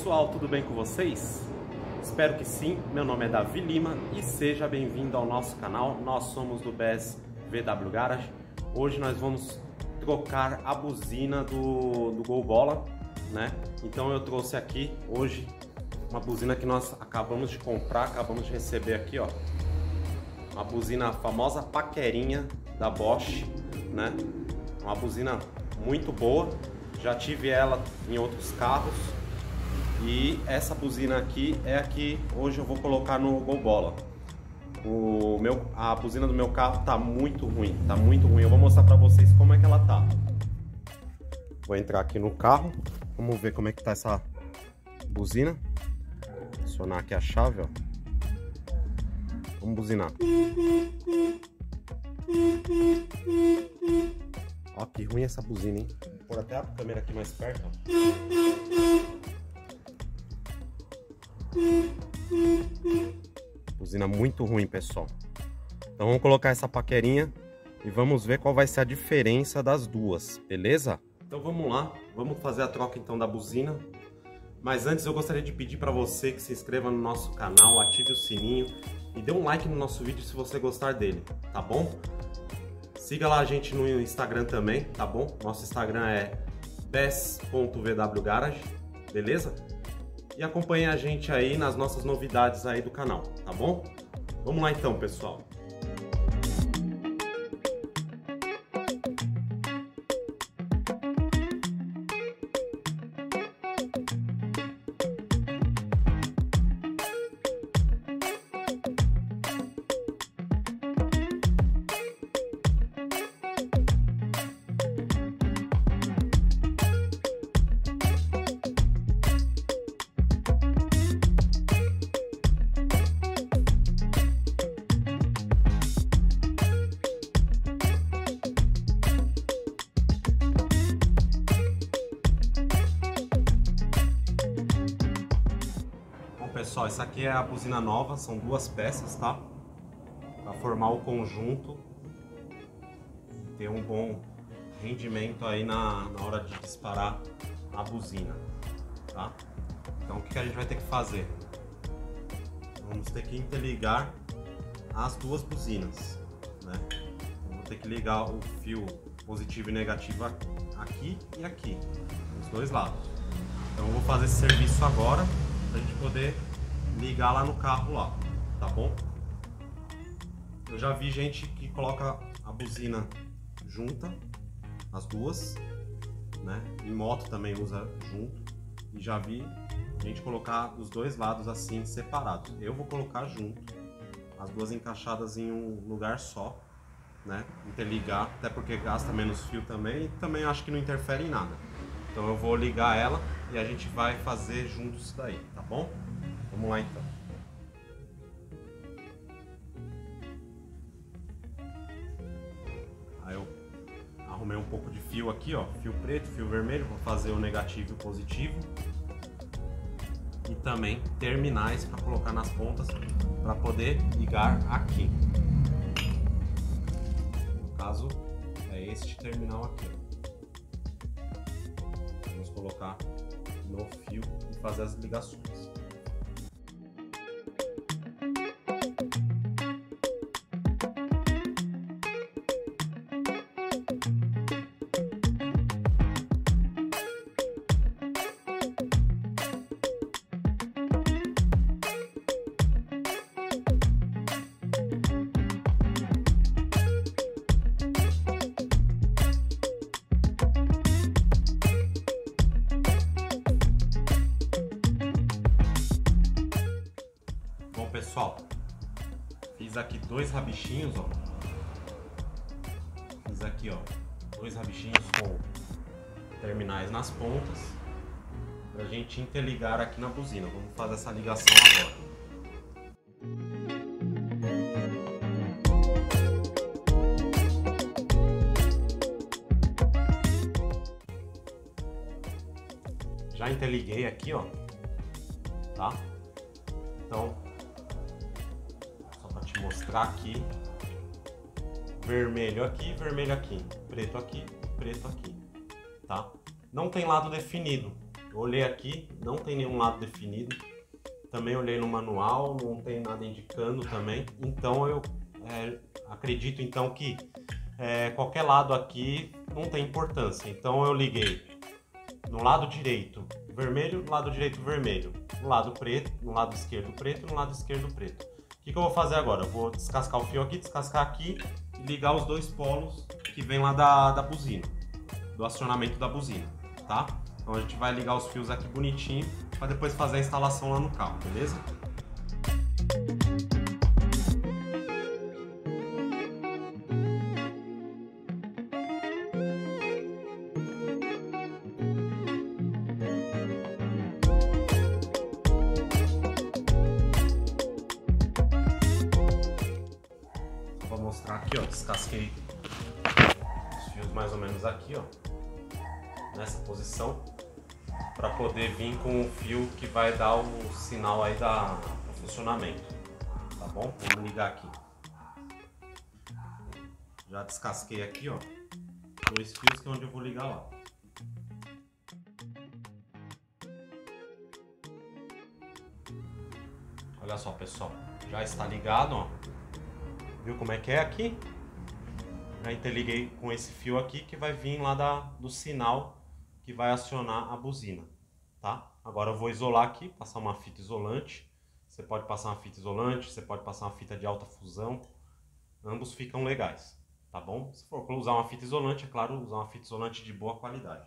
pessoal, tudo bem com vocês? Espero que sim. Meu nome é Davi Lima e seja bem-vindo ao nosso canal. Nós somos do BS VW Garage. Hoje nós vamos trocar a buzina do, do Gol Bola, né? Então eu trouxe aqui hoje uma buzina que nós acabamos de comprar, acabamos de receber aqui, ó. Uma buzina famosa paquerinha da Bosch, né? Uma buzina muito boa. Já tive ela em outros carros. E essa buzina aqui é a que hoje eu vou colocar no Gol Bola. O meu, a buzina do meu carro tá muito ruim, tá muito ruim. Eu vou mostrar para vocês como é que ela tá. Vou entrar aqui no carro, vamos ver como é que tá essa buzina. Acionar aqui a chave, ó. Vamos buzinar. Ó, que ruim essa buzina, hein? Vou pôr até a câmera aqui mais perto, ó. Buzina muito ruim, pessoal. Então vamos colocar essa paquerinha e vamos ver qual vai ser a diferença das duas, beleza? Então vamos lá, vamos fazer a troca então da buzina. Mas antes eu gostaria de pedir para você que se inscreva no nosso canal, ative o sininho e dê um like no nosso vídeo se você gostar dele, tá bom? Siga lá a gente no Instagram também, tá bom? Nosso Instagram é bes.vwgarage, beleza? E acompanhe a gente aí nas nossas novidades aí do canal, tá bom? Vamos lá então, pessoal. Pessoal, essa aqui é a buzina nova, são duas peças, tá? Para formar o conjunto, ter um bom rendimento aí na, na hora de disparar a buzina, tá? Então o que, a gente vai ter que fazer? Vamos ter que interligar as duas buzinas, né? vou ter que ligar o fio positivo e negativo aqui e aqui, nos dois lados. Então eu vou fazer esse serviço agora pra gente poder ligar lá no carro lá, tá bom? Eu já vi gente que coloca a buzina junta, as duas, né? Em moto também usa junto. E já vi gente colocar os dois lados assim separados. Eu vou colocar junto, as duas encaixadas em um lugar só, né? Interligar, até porque gasta menos fio também e também acho que não interfere em nada. Então eu vou ligar ela e a gente vai fazer juntos daí, tá bom? Vamos lá então. Aí eu arrumei um pouco de fio aqui, ó, fio preto, fio vermelho, vou fazer o negativo e o positivo. E também terminais para colocar nas pontas para poder ligar aqui. No caso, é este terminal aqui. Vamos colocar no fio e fazer as ligações. Pessoal, fiz aqui dois rabichinhos, ó. Fiz aqui, ó, dois rabichinhos com terminais nas pontas pra gente interligar aqui na buzina. Vamos fazer essa ligação agora. Já interliguei aqui, ó, tá? Então, aqui. Vermelho aqui, vermelho aqui. Preto aqui, preto aqui. Tá? Não tem lado definido. Olhei aqui, não tem nenhum lado definido. Também olhei no manual, não tem nada indicando também. Então eu é, acredito então que é, qualquer lado aqui não tem importância. Então eu liguei no lado direito vermelho, no lado direito vermelho, no lado preto, no lado esquerdo preto, no lado esquerdo preto. O que, que eu vou fazer agora? Eu vou descascar o fio aqui, descascar aqui e ligar os dois polos que vem lá da, da buzina, do acionamento da buzina, tá? Então a gente vai ligar os fios aqui bonitinho para depois fazer a instalação lá no carro, beleza? Aqui, ó, descasquei os fios mais ou menos aqui, ó, nessa posição, para poder vir com o fio que vai dar o sinal aí da do funcionamento, tá bom? Vamos ligar aqui. Já descasquei aqui, ó, dois fios que é onde eu vou ligar lá. Olha só, pessoal, já está ligado, ó. Viu como é que é aqui? Já interliguei com esse fio aqui que vai vir lá da, do sinal que vai acionar a buzina, tá? Agora eu vou isolar aqui, passar uma fita isolante. Você pode passar uma fita isolante, você pode passar uma fita de alta fusão. Ambos ficam legais, tá bom? Se for usar uma fita isolante, é claro, usar uma fita isolante de boa qualidade.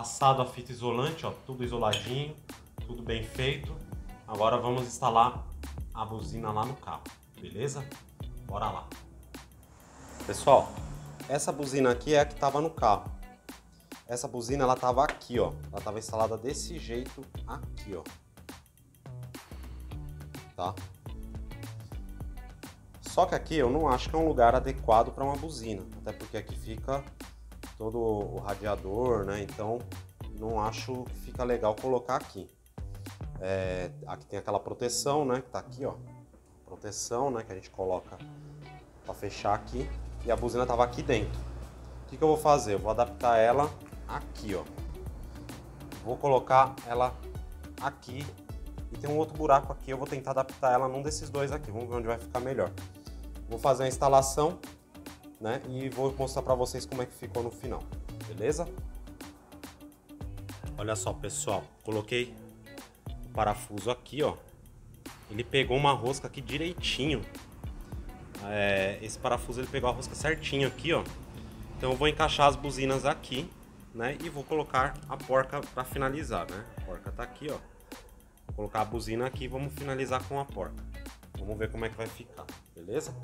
Passado a fita isolante, ó, tudo isoladinho, tudo bem feito. Agora vamos instalar a buzina lá no carro, beleza? Bora lá. Pessoal, essa buzina aqui é a que estava no carro. Essa buzina ela estava aqui, ó. Ela estava instalada desse jeito aqui, ó. Tá? Só que aqui eu não acho que é um lugar adequado para uma buzina, até porque aqui fica todo o radiador, né? Então não acho que fica legal colocar aqui. É, aqui tem aquela proteção, né? Que tá aqui, ó. Proteção, né? Que a gente coloca para fechar aqui. E a buzina tava aqui dentro. O que, que eu vou fazer? Eu vou adaptar ela aqui, ó. Vou colocar ela aqui. E tem um outro buraco aqui. Eu vou tentar adaptar ela num desses dois aqui. Vamos ver onde vai ficar melhor. Vou fazer a instalação, né? E vou mostrar para vocês como é que ficou no final. Beleza? Olha só, pessoal. Coloquei o parafuso aqui, ó. Ele pegou uma rosca aqui direitinho. É, esse parafuso ele pegou a rosca certinho aqui, ó. Então eu vou encaixar as buzinas aqui, né? E vou colocar a porca para finalizar, né? A porca tá aqui, ó. Vou colocar a buzina aqui e vamos finalizar com a porca. Vamos ver como é que vai ficar, beleza?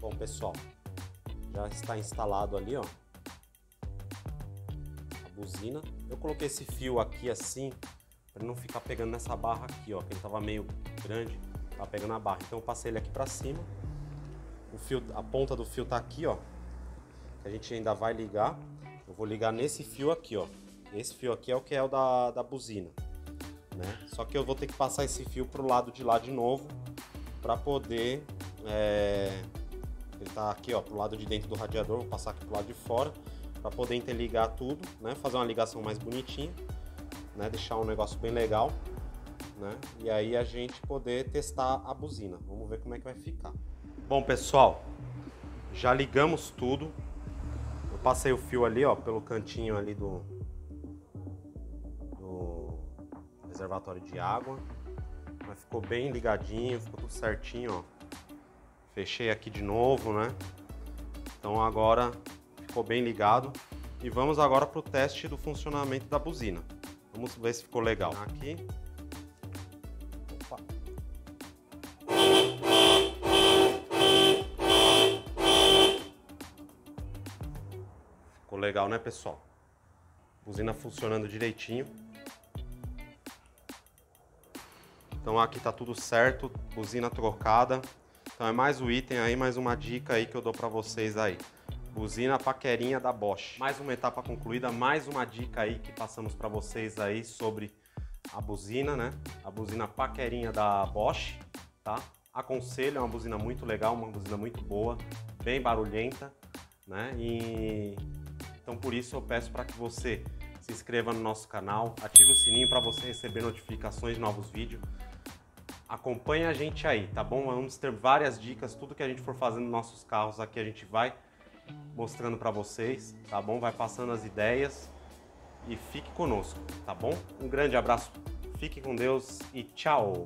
Bom, pessoal, já está instalado ali, ó. A buzina. Eu coloquei esse fio aqui assim, para não ficar pegando nessa barra aqui, ó. Que ele tava meio grande, tava pegando a barra. Então eu passei ele aqui para cima. O fio, a ponta do fio tá aqui, ó. Que a gente ainda vai ligar. Eu vou ligar nesse fio aqui, ó. Esse fio aqui é o que é o da, da buzina. Né? Só que eu vou ter que passar esse fio pro lado de lá de novo para poder é... ele tá aqui ó pro lado de dentro do radiador vou passar aqui pro lado de fora para poder interligar tudo né fazer uma ligação mais bonitinha né deixar um negócio bem legal né e aí a gente poder testar a buzina. Vamos ver como é que vai ficar. Bom pessoal já ligamos tudo. Eu passei o fio ali ó pelo cantinho ali do, do reservatório de água. Mas ficou bem ligadinho, ficou tudo certinho, ó. Fechei aqui de novo, né? Então agora ficou bem ligado. E vamos agora para o teste do funcionamento da buzina. Vamos ver se ficou legal. Aqui. Opa. Ficou legal, né, pessoal? Buzina funcionando direitinho. Então aqui tá tudo certo, buzina trocada. Então é mais um item aí, mais uma dica aí que eu dou para vocês aí. Buzina paquerinha da Bosch. Mais uma etapa concluída, mais uma dica aí que passamos para vocês aí sobre a buzina, né? A buzina paquerinha da Bosch, tá? Aconselho, é uma buzina muito legal, uma buzina muito boa, bem barulhenta, né? E então por isso eu peço para que você se inscreva no nosso canal, ative o sininho para você receber notificações de novos vídeos. Acompanhe a gente aí, tá bom? Vamos ter várias dicas, tudo que a gente for fazendo nos nossos carros aqui a gente vai mostrando para vocês, tá bom? Vai passando as ideias e fique conosco, tá bom? Um grande abraço, fique com Deus e tchau!